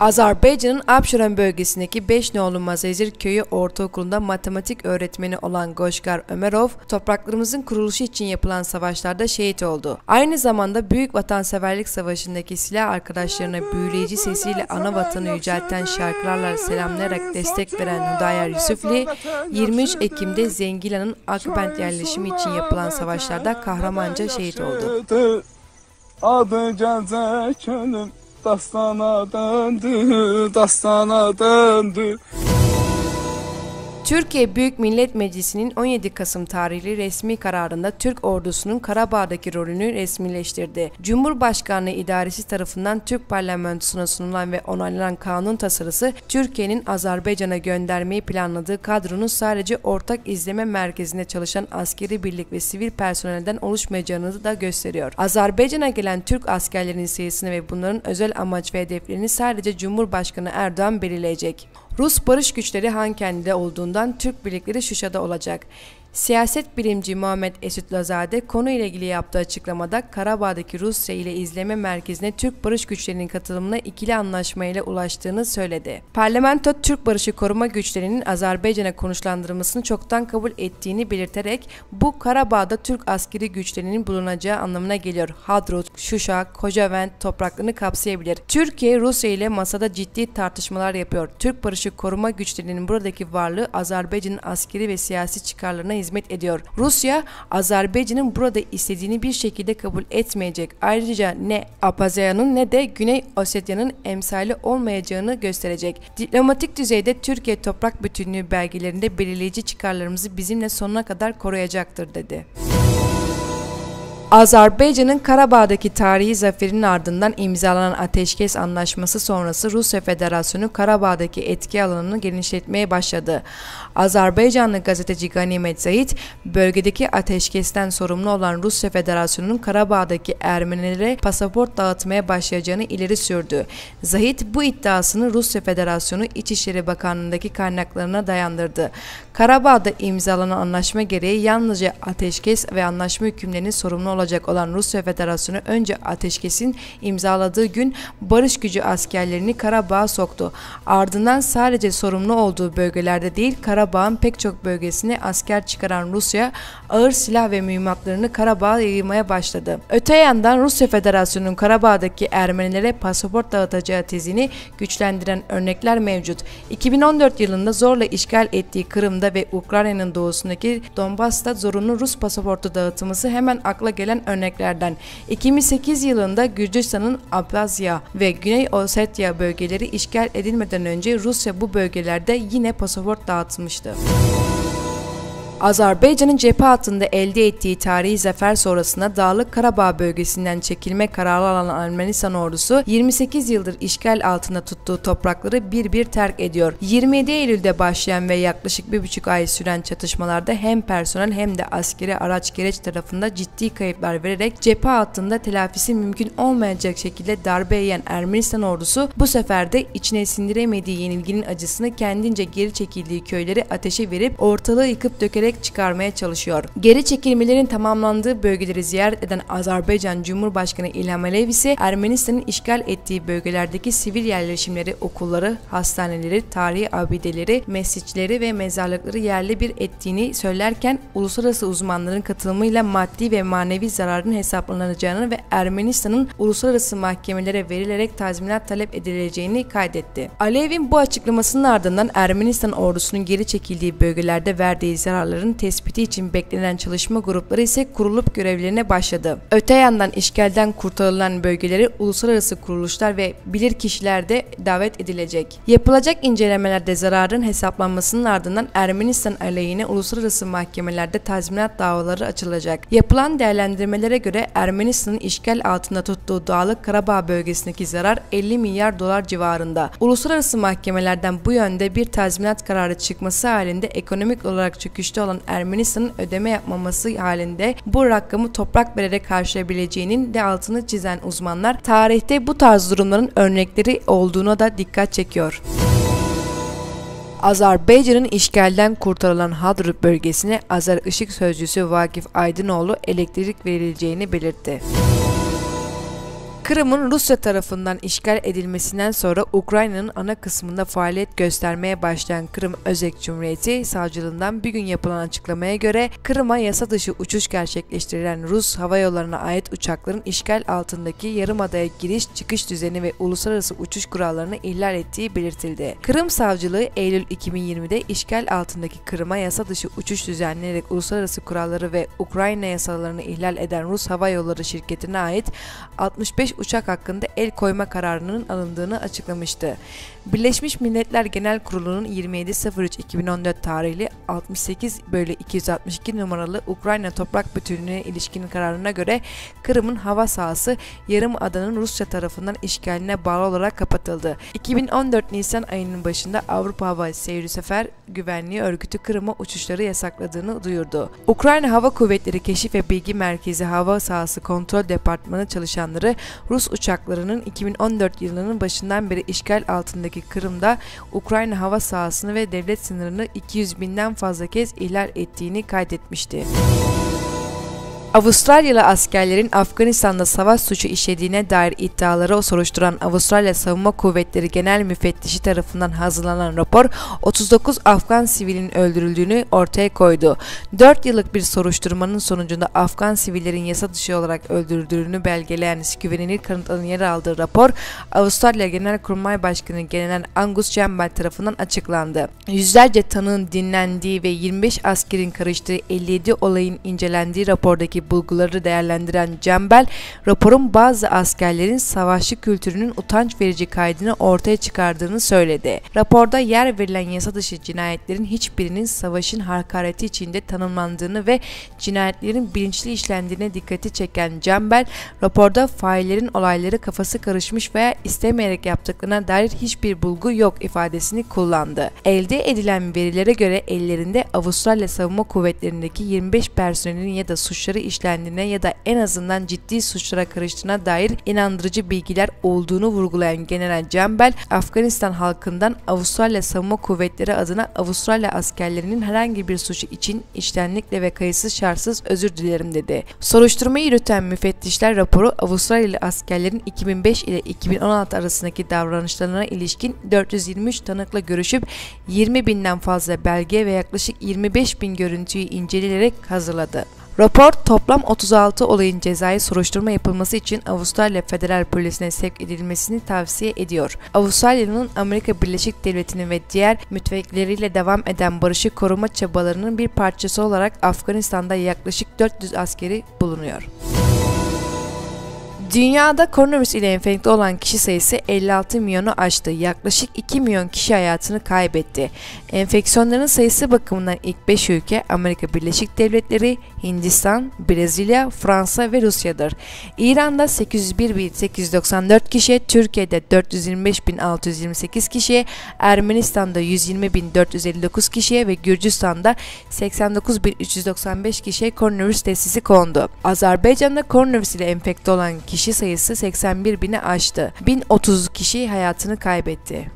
Azerbaycan'ın Abşeron bölgesindeki Beşnoğlu Mazezir Köyü Ortaokulu'nda matematik öğretmeni olan Goşgar Ömerov, topraklarımızın kuruluşu için yapılan savaşlarda şehit oldu. Aynı zamanda Büyük Vatanseverlik Savaşı'ndaki silah arkadaşlarına büyüleyici sesiyle ana vatanı yücelten şarkılarla selamlayarak destek veren Hüdayer Yusufli, 23 Ekim'de Zengilan'ın Akbent yerleşimi için yapılan savaşlarda kahramanca şehit oldu. Adı dastana döndü, dastana döndü. Türkiye Büyük Millet Meclisi'nin 17 Kasım tarihli resmi kararında Türk ordusunun Karabağ'daki rolünü resmileştirdi. Cumhurbaşkanlığı İdaresi tarafından Türk parlamentosuna sunulan ve onaylanan kanun tasarısı Türkiye'nin Azerbaycan'a göndermeyi planladığı kadronun sadece ortak izleme merkezinde çalışan askeri birlik ve sivil personelden oluşmayacağını da gösteriyor. Azerbaycan'a gelen Türk askerlerinin sayısını ve bunların özel amaç ve hedeflerini sadece Cumhurbaşkanı Erdoğan belirleyecek. Rus barış güçleri Hankendi'de olduğundan Türk birlikleri Şuşa'da olacak. Siyaset bilimci Muhammed Esut Lazade konuyla ilgili yaptığı açıklamada Karabağ'daki Rusya ile izleme merkezine Türk barış güçlerinin katılımına ikili anlaşmayla ulaştığını söyledi. Parlamento Türk barışı koruma güçlerinin Azerbaycan'a konuşlandırılmasını çoktan kabul ettiğini belirterek bu Karabağ'da Türk askeri güçlerinin bulunacağı anlamına geliyor. Hadrut, Şuşa, Kocavent topraklarını kapsayabilir. Türkiye Rusya ile masada ciddi tartışmalar yapıyor. Türk barışı koruma güçlerinin buradaki varlığı Azerbaycan'ın askeri ve siyasi çıkarlarına hizmet ediyor. Rusya, Azerbaycan'ın burada istediğini bir şekilde kabul etmeyecek. Ayrıca ne Abhazya'nın ne de Güney Osetya'nın emsali olmayacağını gösterecek. Diplomatik düzeyde Türkiye toprak bütünlüğü belgelerinde belirleyici çıkarlarımızı bizimle sonuna kadar koruyacaktır dedi. Azerbaycan'ın Karabağ'daki tarihi zaferin ardından imzalanan ateşkes anlaşması sonrası Rusya Federasyonu Karabağ'daki etki alanını genişletmeye başladı. Azerbaycanlı gazeteci Ganimet Zahit, bölgedeki ateşkesten sorumlu olan Rusya Federasyonu'nun Karabağ'daki Ermenilere pasaport dağıtmaya başlayacağını ileri sürdü. Zahit bu iddiasını Rusya Federasyonu İçişleri Bakanlığı'ndaki kaynaklarına dayandırdı. Karabağ'da imzalanan anlaşma gereği yalnızca ateşkes ve anlaşma hükümlerinin sorumlu olacak olan Rusya Federasyonu önce ateşkesin imzaladığı gün barış gücü askerlerini Karabağ'a soktu. Ardından sadece sorumlu olduğu bölgelerde değil Karabağ'ın pek çok bölgesine asker çıkaran Rusya ağır silah ve mühimmatlarını Karabağ'a yayılmaya başladı. Öte yandan Rusya Federasyonu'nun Karabağ'daki Ermenilere pasaport dağıtacağı tezini güçlendiren örnekler mevcut. 2014 yılında zorla işgal ettiği Kırım'da ve Ukrayna'nın doğusundaki Donbas'ta zorunlu Rus pasaportu dağıtılması hemen akla gelen örneklerden. 2008 yılında Gürcistan'ın Abhazya ve Güney Ossetya bölgeleri işgal edilmeden önce Rusya bu bölgelerde yine pasaport dağıtmıştı. Azerbaycan'ın cephe hattında elde ettiği tarihi zafer sonrasında Dağlık Karabağ bölgesinden çekilme kararı alan Ermenistan ordusu 28 yıldır işgal altında tuttuğu toprakları bir bir terk ediyor. 27 Eylül'de başlayan ve yaklaşık bir buçuk ay süren çatışmalarda hem personel hem de askeri araç gereç tarafında ciddi kayıplar vererek cephe hattında telafisi mümkün olmayacak şekilde darbe yiyen Ermenistan ordusu bu sefer de içine sindiremediği yenilginin acısını kendince geri çekildiği köyleri ateşe verip ortalığı yıkıp dökerek çıkarmaya çalışıyor. Geri çekilmelerin tamamlandığı bölgeleri ziyaret eden Azerbaycan Cumhurbaşkanı İlham Aliyev ise Ermenistan'ın işgal ettiği bölgelerdeki sivil yerleşimleri, okulları, hastaneleri, tarihi abideleri, mescitleri ve mezarlıkları yerli bir ettiğini söylerken uluslararası uzmanların katılımıyla maddi ve manevi zararın hesaplanacağını ve Ermenistan'ın uluslararası mahkemelere verilerek tazminat talep edileceğini kaydetti. Aliyev'in bu açıklamasının ardından Ermenistan ordusunun geri çekildiği bölgelerde verdiği zararları sorunların tespiti için beklenen çalışma grupları ise kurulup görevlerine başladı. Öte yandan işgalden kurtarılan bölgeleri uluslararası kuruluşlar ve bilir kişiler de davet edilecek. Yapılacak incelemelerde zararın hesaplanmasının ardından Ermenistan aleyhine uluslararası mahkemelerde tazminat davaları açılacak. Yapılan değerlendirmelere göre Ermenistan'ın işgal altında tuttuğu Dağlık Karabağ bölgesindeki zarar 50 milyar dolar civarında. Uluslararası mahkemelerden bu yönde bir tazminat kararı çıkması halinde ekonomik olarak çöküşte olan Ermenistan'ın ödeme yapmaması halinde bu rakamı toprak vererek karşılayabileceğinin de altını çizen uzmanlar tarihte bu tarz durumların örnekleri olduğuna da dikkat çekiyor. Azerbaycan'ın işgalden kurtarılan Hadrut bölgesine Azer Işık Sözcüsü Vakif Aydınoğlu elektrik verileceğini belirtti. Kırım'ın Rusya tarafından işgal edilmesinden sonra Ukrayna'nın ana kısmında faaliyet göstermeye başlayan Kırım Özek Cumhuriyeti savcılığından bir gün yapılan açıklamaya göre Kırım'a yasa dışı uçuş gerçekleştirilen Rus hava yollarına ait uçakların işgal altındaki yarımadaya giriş çıkış düzeni ve uluslararası uçuş kurallarını ihlal ettiği belirtildi. Kırım Savcılığı Eylül 2020'de işgal altındaki Kırım'a yasa dışı uçuş düzenleyerek uluslararası kuralları ve Ukrayna yasalarını ihlal eden Rus Hava Yolları şirketine ait 65 uçak hakkında el koyma kararının alındığını açıklamıştı. Birleşmiş Milletler Genel Kurulu'nun 27.03.2014 tarihli 68 bölü 262 numaralı Ukrayna toprak bütünlüğüne ilişkin kararına göre Kırım'ın hava sahası yarım adanın Rusya tarafından işgaline bağlı olarak kapatıldı. 2014 Nisan ayının başında Avrupa Hava Sefer Güvenliği Örgütü Kırım'a uçuşları yasakladığını duyurdu. Ukrayna Hava Kuvvetleri Keşif ve Bilgi Merkezi Hava Sahası Kontrol Departmanı çalışanları Rus uçaklarının 2014 yılının başından beri işgal altındaki Kırım'da Ukrayna hava sahasını ve devlet sınırını 200 binden fazla kez ihlal ettiğini kaydetmişti. Avustralyalı askerlerin Afganistan'da savaş suçu işlediğine dair iddiaları soruşturan Avustralya Savunma Kuvvetleri Genel Müfettişi tarafından hazırlanan rapor 39 Afgan sivilin öldürüldüğünü ortaya koydu. 4 yıllık bir soruşturmanın sonucunda Afgan sivillerin yasa dışı olarak öldürüldüğünü belgeleyen güvenilir kanıtların yer aldığı rapor Avustralya Genelkurmay Başkanı General Angus Campbell tarafından açıklandı. Yüzlerce tanığın dinlendiği ve 25 askerin karıştığı 57 olayın incelendiği rapordaki bulguları değerlendiren Cembel, raporun bazı askerlerin savaşçı kültürünün utanç verici kaydını ortaya çıkardığını söyledi. Raporda yer verilen yasa dışı cinayetlerin hiçbirinin savaşın hakareti içinde tanımlandığını ve cinayetlerin bilinçli işlendiğine dikkati çeken Cembel, raporda faillerin olayları kafası karışmış veya istemeyerek yaptıklarına dair hiçbir bulgu yok ifadesini kullandı. Elde edilen verilere göre ellerinde Avustralya Savunma Kuvvetleri'ndeki 25 personelin ya da suçları işlendiğine ya da en azından ciddi suçlara karıştığına dair inandırıcı bilgiler olduğunu vurgulayan General Campbell, Afganistan halkından Avustralya Savunma Kuvvetleri adına Avustralya askerlerinin herhangi bir suçu için içtenlikle ve kayıtsız şartsız özür dilerim dedi. Soruşturmayı yürüten müfettişler raporu Avustralyalı askerlerin 2005 ile 2016 arasındaki davranışlarına ilişkin 423 tanıkla görüşüp 20 binden fazla belge ve yaklaşık 25 bin görüntüyü inceleyerek hazırladı. Rapor toplam 36 olayın cezai soruşturma yapılması için Avustralya Federal Polisi'ne sevk edilmesini tavsiye ediyor. Avustralya'nın Amerika Birleşik Devletleri'nin ve diğer müttefikleriyle devam eden barışı koruma çabalarının bir parçası olarak Afganistan'da yaklaşık 400 askeri bulunuyor. Dünyada koronavirüs ile enfekte olan kişi sayısı 56 milyonu aştı. Yaklaşık 2 milyon kişi hayatını kaybetti. Enfeksiyonların sayısı bakımından ilk 5 ülke Amerika Birleşik Devletleri, Hindistan, Brezilya, Fransa ve Rusya'dır. İran'da 801.894 kişi, Türkiye'de 425.628 kişiye, Ermenistan'da 120.459 kişiye ve Gürcistan'da 89.395 kişiye koronavirüs testisi kondu. Azerbaycan'da koronavirüs ile enfekte olan kişi sayısı 81 bini aştı. 1030 kişi hayatını kaybetti.